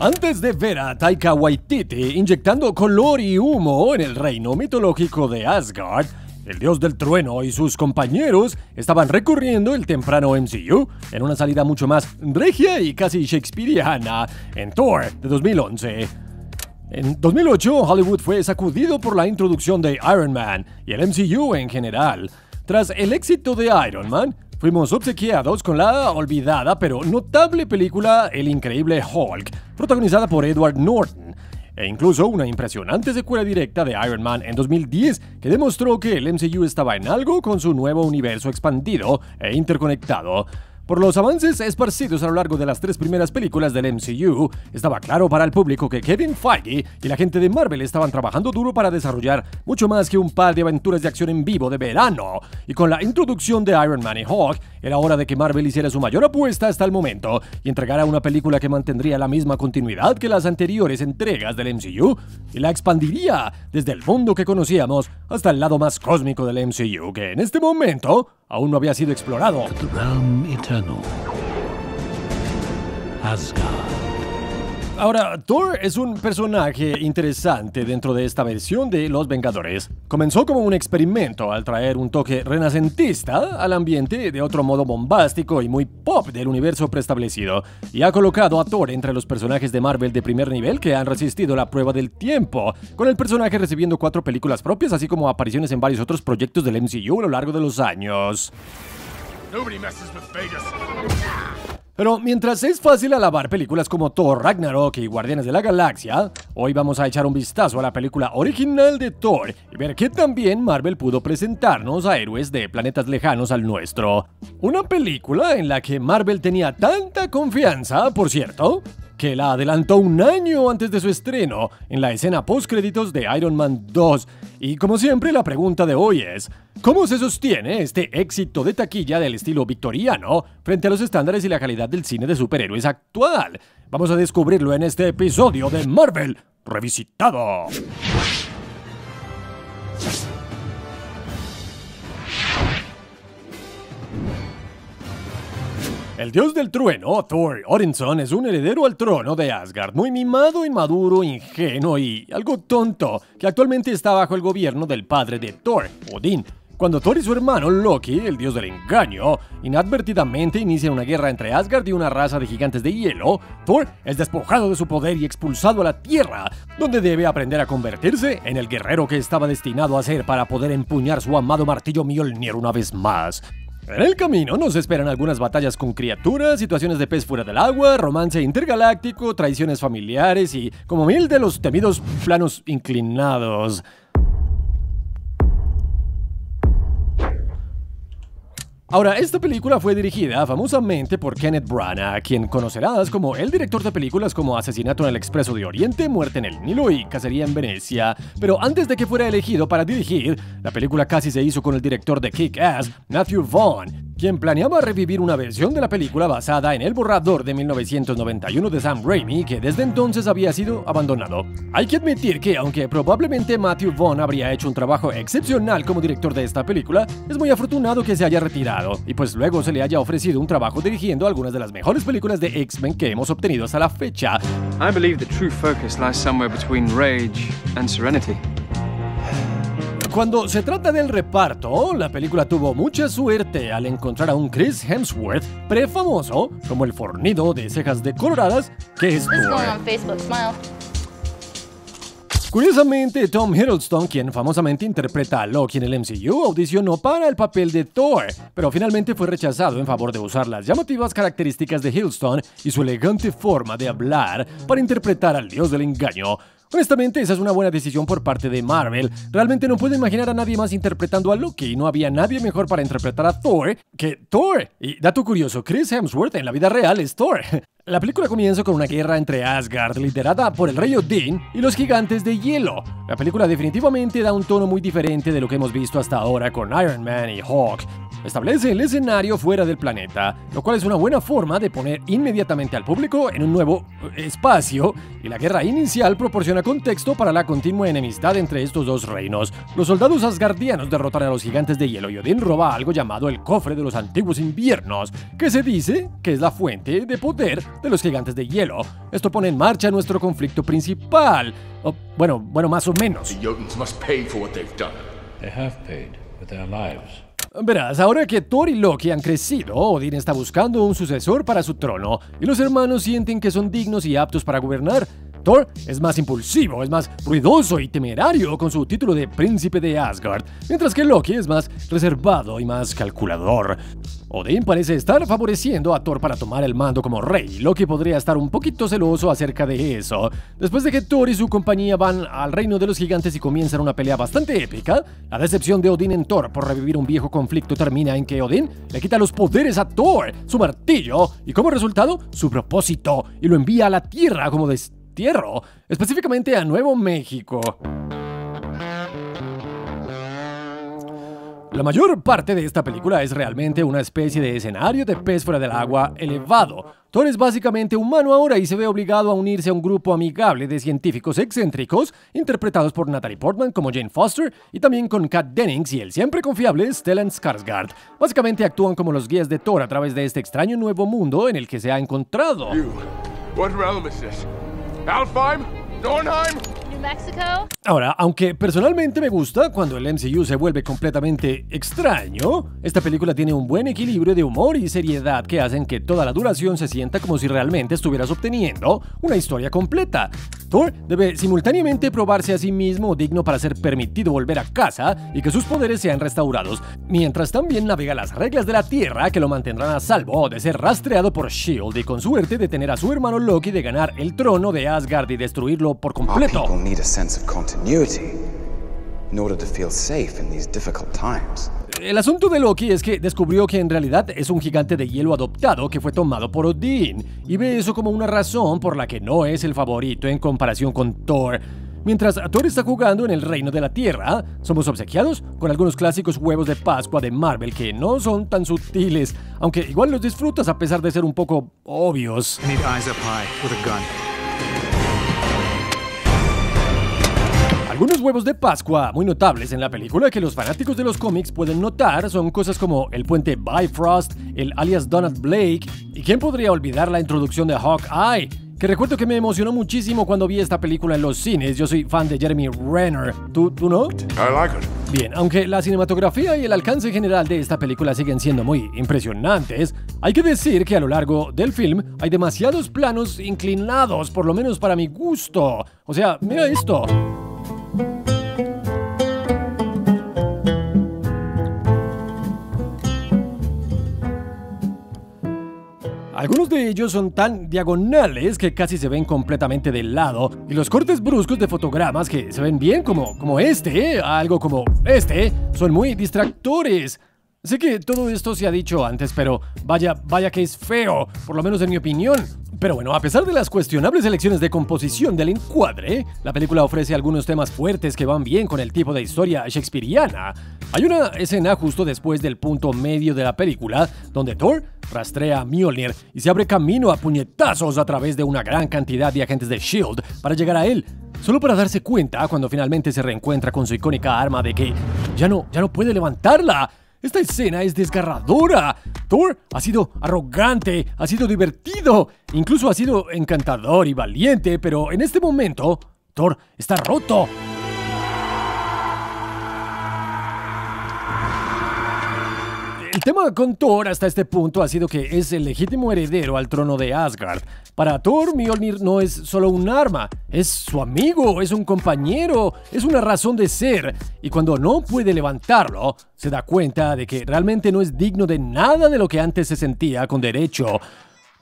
Antes de ver a Taika Waititi inyectando color y humo en el reino mitológico de Asgard, el dios del trueno y sus compañeros estaban recorriendo el temprano MCU en una salida mucho más regia y casi shakespeariana en Thor de 2011. En 2008, Hollywood fue sacudido por la introducción de Iron Man y el MCU en general. Tras el éxito de Iron Man, fuimos obsequiados con la olvidada pero notable película El increíble Hulk, protagonizada por Edward Norton, e incluso una impresionante secuela directa de Iron Man en 2010 que demostró que el MCU estaba en algo con su nuevo universo expandido e interconectado. Por los avances esparcidos a lo largo de las tres primeras películas del MCU, estaba claro para el público que Kevin Feige y la gente de Marvel estaban trabajando duro para desarrollar mucho más que un par de aventuras de acción en vivo de verano. Y con la introducción de Iron Man y Hawk, era hora de que Marvel hiciera su mayor apuesta hasta el momento y entregara una película que mantendría la misma continuidad que las anteriores entregas del MCU y la expandiría desde el mundo que conocíamos hasta el lado más cósmico del MCU, que en este momento aún no había sido explorado. Eternal. Asgard. Ahora, Thor es un personaje interesante dentro de esta versión de Los Vengadores. Comenzó como un experimento al traer un toque renacentista al ambiente de otro modo bombástico y muy pop del universo preestablecido, y ha colocado a Thor entre los personajes de Marvel de primer nivel que han resistido la prueba del tiempo, con el personaje recibiendo cuatro películas propias, así como apariciones en varios otros proyectos del MCU a lo largo de los años. Nobody messes with Vegas. Pero mientras es fácil alabar películas como Thor, Ragnarok y Guardianes de la Galaxia, hoy vamos a echar un vistazo a la película original de Thor y ver que también Marvel pudo presentarnos a héroes de planetas lejanos al nuestro. Una película en la que Marvel tenía tanta confianza, por cierto, que la adelantó un año antes de su estreno en la escena post-créditos de Iron Man 2. Y como siempre, la pregunta de hoy es, ¿cómo se sostiene este éxito de taquilla del estilo victoriano frente a los estándares y la calidad del cine de superhéroes actual? Vamos a descubrirlo en este episodio de Marvel Revisitado. El dios del trueno, Thor Odinson, es un heredero al trono de Asgard, muy mimado, inmaduro, ingenuo y algo tonto, que actualmente está bajo el gobierno del padre de Thor, Odín. Cuando Thor y su hermano Loki, el dios del engaño, inadvertidamente inician una guerra entre Asgard y una raza de gigantes de hielo, Thor es despojado de su poder y expulsado a la Tierra, donde debe aprender a convertirse en el guerrero que estaba destinado a ser para poder empuñar su amado martillo Mjolnir una vez más. En el camino nos esperan algunas batallas con criaturas, situaciones de pez fuera del agua, romance intergaláctico, traiciones familiares y como mil de los temidos planos inclinados. Ahora, esta película fue dirigida famosamente por Kenneth Branagh, quien conocerás como el director de películas como Asesinato en el Expreso de Oriente, Muerte en el Nilo y Cacería en Venecia. Pero antes de que fuera elegido para dirigir, la película casi se hizo con el director de Kick-Ass, Matthew Vaughn, quien planeaba revivir una versión de la película basada en el borrador de 1991 de Sam Raimi, que desde entonces había sido abandonado. Hay que admitir que, aunque probablemente Matthew Vaughn habría hecho un trabajo excepcional como director de esta película, es muy afortunado que se haya retirado y pues luego se le haya ofrecido un trabajo dirigiendo algunas de las mejores películas de X-Men que hemos obtenido hasta la fecha. I believe the true focus lies somewhere between rage and serenity. Cuando se trata del reparto, la película tuvo mucha suerte al encontrar a un Chris Hemsworth prefamoso como el fornido de cejas decoloradas que es. Curiosamente, Tom Hiddleston, quien famosamente interpreta a Loki en el MCU, audicionó para el papel de Thor, pero finalmente fue rechazado en favor de usar las llamativas características de Hiddleston y su elegante forma de hablar para interpretar al dios del engaño. Honestamente, esa es una buena decisión por parte de Marvel. Realmente no puedo imaginar a nadie más interpretando a Loki y no había nadie mejor para interpretar a Thor que Thor. Y dato curioso, Chris Hemsworth en la vida real es Thor. La película comienza con una guerra entre Asgard, liderada por el rey Odín, y los gigantes de hielo. La película definitivamente da un tono muy diferente de lo que hemos visto hasta ahora con Iron Man y Hawk. Establece el escenario fuera del planeta, lo cual es una buena forma de poner inmediatamente al público en un nuevo eh, espacio, y la guerra inicial proporciona contexto para la continua enemistad entre estos dos reinos. Los soldados asgardianos derrotan a los gigantes de hielo y Odín roba algo llamado el cofre de los antiguos inviernos, que se dice que es la fuente de poder de los gigantes de hielo. Esto pone en marcha nuestro conflicto principal. O, bueno, bueno, más o menos. The Jotuns must pay for what they've done. They have paid with their lives. Verás, ahora que Thor y Loki han crecido, Odín está buscando un sucesor para su trono, y los hermanos sienten que son dignos y aptos para gobernar. Thor es más impulsivo, es más ruidoso y temerario con su título de príncipe de Asgard, mientras que Loki es más reservado y más calculador. Odín parece estar favoreciendo a Thor para tomar el mando como rey. Loki podría estar un poquito celoso acerca de eso. Después de que Thor y su compañía van al reino de los gigantes y comienzan una pelea bastante épica, la decepción de Odín en Thor por revivir un viejo conflicto termina en que Odín le quita los poderes a Thor, su martillo, y como resultado, su propósito, y lo envía a la tierra como destierro, específicamente a Nuevo México. La mayor parte de esta película es realmente una especie de escenario de pez fuera del agua elevado. Thor es básicamente humano ahora y se ve obligado a unirse a un grupo amigable de científicos excéntricos, interpretados por Natalie Portman como Jane Foster y también con Kat Dennings y el siempre confiable Stellan Skarsgård. Básicamente actúan como los guías de Thor a través de este extraño nuevo mundo en el que se ha encontrado. You. Alfheim? Dornheim? New Mexico? Ahora, aunque personalmente me gusta cuando el MCU se vuelve completamente extraño, esta película tiene un buen equilibrio de humor y seriedad que hacen que toda la duración se sienta como si realmente estuvieras obteniendo una historia completa. Thor debe simultáneamente probarse a sí mismo digno para ser permitido volver a casa y que sus poderes sean restaurados, mientras también navega las reglas de la Tierra que lo mantendrán a salvo de ser rastreado por Shield y con suerte de tener a su hermano Loki de ganar el trono de Asgard y destruirlo por completo. El asunto de Loki es que descubrió que en realidad es un gigante de hielo adoptado que fue tomado por Odín, y ve eso como una razón por la que no es el favorito en comparación con Thor. Mientras Thor está jugando en el reino de la Tierra, somos obsequiados con algunos clásicos huevos de Pascua de Marvel que no son tan sutiles, aunque igual los disfrutas a pesar de ser un poco obvios. Need eyes up high with a gun. Algunos huevos de Pascua muy notables en la película que los fanáticos de los cómics pueden notar son cosas como el puente Bifrost, el alias Donald Blake, y quién podría olvidar la introducción de Hawkeye, que recuerdo que me emocionó muchísimo cuando vi esta película en los cines. Yo soy fan de Jeremy Renner. ¿Tú, tú no? I like it. Bien, aunque la cinematografía y el alcance general de esta película siguen siendo muy impresionantes, hay que decir que a lo largo del film hay demasiados planos inclinados, por lo menos para mi gusto. O sea, mira esto. Algunos de ellos son tan diagonales que casi se ven completamente del lado, y los cortes bruscos de fotogramas que se ven bien como, como este, algo como este, son muy distractores. Sé que todo esto se ha dicho antes, pero vaya, vaya que es feo, por lo menos en mi opinión. Pero bueno, a pesar de las cuestionables elecciones de composición del encuadre, la película ofrece algunos temas fuertes que van bien con el tipo de historia shakespeariana. Hay una escena justo después del punto medio de la película, donde Thor rastrea a Mjolnir y se abre camino a puñetazos a través de una gran cantidad de agentes de SHIELD para llegar a él, solo para darse cuenta cuando finalmente se reencuentra con su icónica arma de que ya no, ya no puede levantarla. Esta escena es desgarradora. Thor ha sido arrogante, ha sido divertido, incluso ha sido encantador y valiente, pero en este momento, Thor está roto. Tema con Thor hasta este punto ha sido que es el legítimo heredero al trono de Asgard. Para Thor, Mjolnir no es solo un arma, es su amigo, es un compañero, es una razón de ser. Y cuando no puede levantarlo, se da cuenta de que realmente no es digno de nada de lo que antes se sentía con derecho.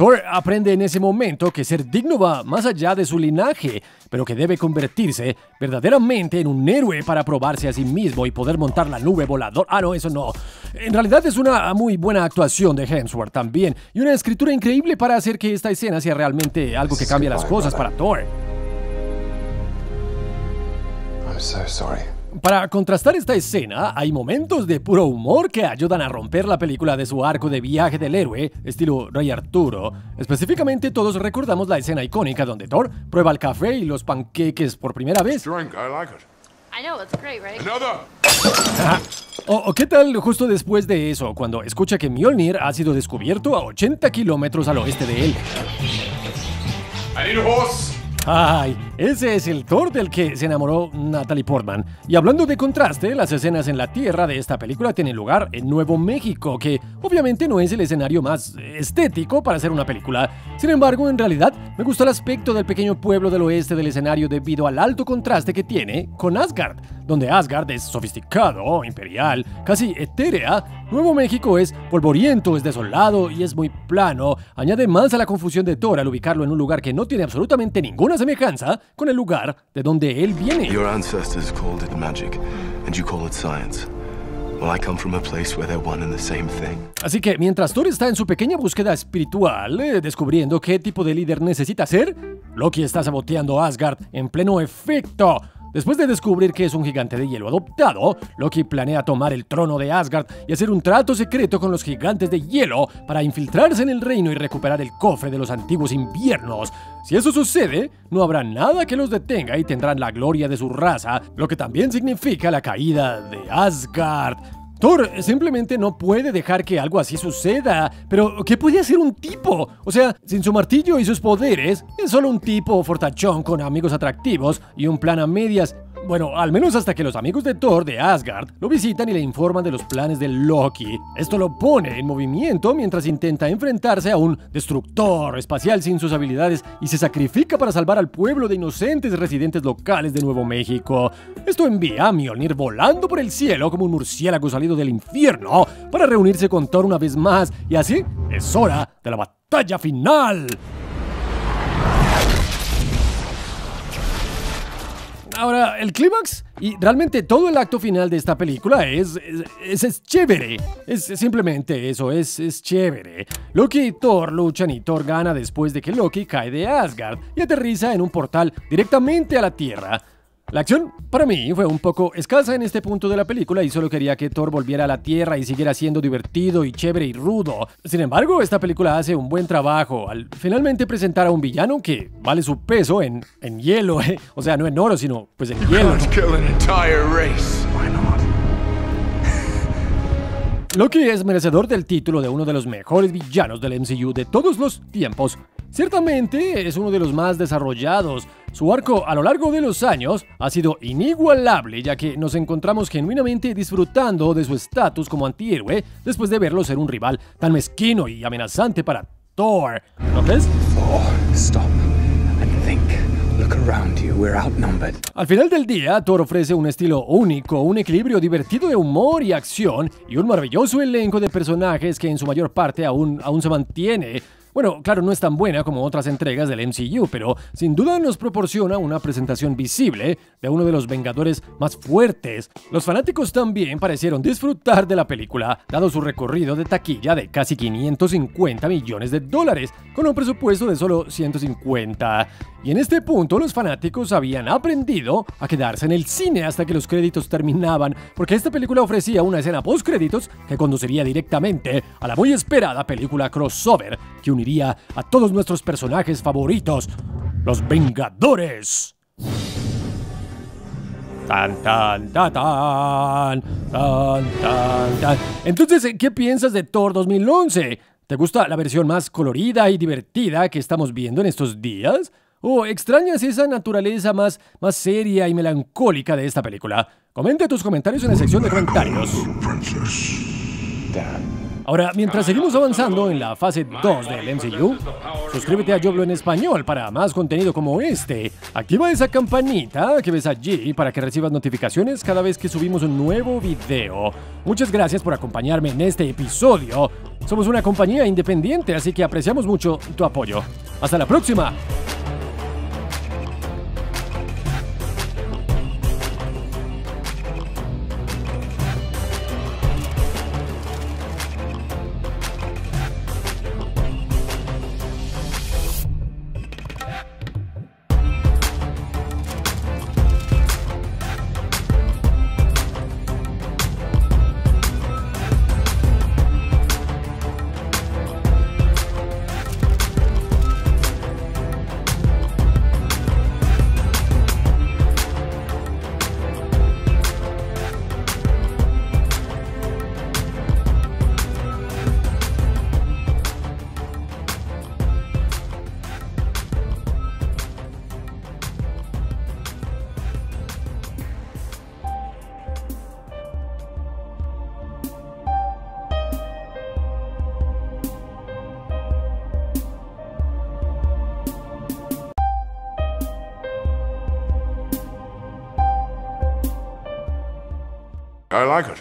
Thor aprende en ese momento que ser digno va más allá de su linaje, pero que debe convertirse verdaderamente en un héroe para probarse a sí mismo y poder montar la nube voladora. Ah, no, eso no. En realidad es una muy buena actuación de Hemsworth también, y una escritura increíble para hacer que esta escena sea realmente algo que cambie las cosas para Thor. I'm so sorry. Para contrastar esta escena, hay momentos de puro humor que ayudan a romper la película de su arco de viaje del héroe, estilo Rey Arturo. Específicamente todos recordamos la escena icónica donde Thor prueba el café y los panqueques por primera vez. Drink, I like it. I know, it's great, right? Another! O, o qué tal justo después de eso, cuando escucha que Mjolnir ha sido descubierto a 80 kilómetros al oeste de él. I need a horse! Ay, ese es el Thor del que se enamoró Natalie Portman. Y hablando de contraste, las escenas en la Tierra de esta película tienen lugar en Nuevo México, que obviamente no es el escenario más estético para hacer una película. Sin embargo, en realidad, me gustó el aspecto del pequeño pueblo del oeste del escenario debido al alto contraste que tiene con Asgard, donde Asgard es sofisticado, imperial, casi etérea. Nuevo México es polvoriento, es desolado y es muy plano. Añade más a la confusión de Thor al ubicarlo en un lugar que no tiene absolutamente ninguna semejanza con el lugar de donde él viene. Your ancestors called it magic, and you call it science. Well, I come from a place where they're one and the same thing. Así que mientras Thor está en su pequeña búsqueda espiritual, eh, descubriendo qué tipo de líder necesita ser, Loki está saboteando Asgard en pleno efecto. Después de descubrir que es un gigante de hielo adoptado, Loki planea tomar el trono de Asgard y hacer un trato secreto con los gigantes de hielo para infiltrarse en el reino y recuperar el cofre de los antiguos inviernos. Si eso sucede, no habrá nada que los detenga y tendrán la gloria de su raza, lo que también significa la caída de Asgard. Thor simplemente no puede dejar que algo así suceda. Pero, ¿qué puede hacer un tipo? O sea, sin su martillo y sus poderes, es solo un tipo fortachón con amigos atractivos y un plan a medias. Bueno, al menos hasta que los amigos de Thor de Asgard lo visitan y le informan de los planes de Loki. Esto lo pone en movimiento mientras intenta enfrentarse a un destructor espacial sin sus habilidades y se sacrifica para salvar al pueblo de inocentes residentes locales de Nuevo México. Esto envía a Mjolnir volando por el cielo como un murciélago salido del infierno para reunirse con Thor una vez más y así es hora de la batalla final. Ahora, el clímax y realmente todo el acto final de esta película es, es, es chévere. Es simplemente eso, es, es chévere. Loki y Thor luchan y Thor gana después de que Loki cae de Asgard y aterriza en un portal directamente a la Tierra. La acción, para mí, fue un poco escasa en este punto de la película y solo quería que Thor volviera a la Tierra y siguiera siendo divertido y chévere y rudo. Sin embargo, esta película hace un buen trabajo al finalmente presentar a un villano que vale su peso en, en hielo, eh. o sea, no en oro, sino pues en hielo. Loki es merecedor del título de uno de los mejores villanos del MCU de todos los tiempos. Ciertamente es uno de los más desarrollados. Su arco a lo largo de los años ha sido inigualable ya que nos encontramos genuinamente disfrutando de su estatus como antihéroe después de verlo ser un rival tan mezquino y amenazante para Thor. ¿No crees? Thor, stop and think. Look around you. We're outnumbered. Al final del día, Thor ofrece un estilo único, un equilibrio divertido de humor y acción y un maravilloso elenco de personajes que en su mayor parte aún, aún se mantiene. Bueno, claro, no es tan buena como otras entregas del MCU, pero sin duda nos proporciona una presentación visible de uno de los Vengadores más fuertes. Los fanáticos también parecieron disfrutar de la película, dado su recorrido de taquilla de casi 550 millones de dólares, con un presupuesto de solo 150. Y en este punto los fanáticos habían aprendido a quedarse en el cine hasta que los créditos terminaban, porque esta película ofrecía una escena post créditos que conduciría directamente a la muy esperada película crossover que uniría a todos nuestros personajes favoritos, los Vengadores. Tan, tan, tan, tan, tan, tan, tan. Entonces, ¿qué piensas de Thor 2011? ¿Te gusta la versión más colorida y divertida que estamos viendo en estos días? ¿O extrañas esa naturaleza más, más seria y melancólica de esta película? Comenta tus comentarios en la sección de comentarios. Ahora, mientras seguimos avanzando en la fase 2 del MCU, suscríbete a Yoblo en español para más contenido como este. Activa esa campanita que ves allí para que recibas notificaciones cada vez que subimos un nuevo video. Muchas gracias por acompañarme en este episodio. Somos una compañía independiente, así que apreciamos mucho tu apoyo. Hasta la próxima. I like it.